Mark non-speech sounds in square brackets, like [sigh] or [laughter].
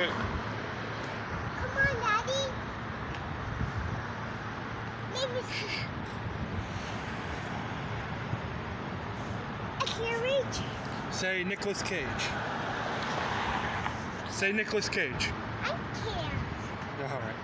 it. Come on, Daddy. Maybe. [laughs] I can't reach. Say Nicholas Cage. Say Nicholas Cage. I can't. All right.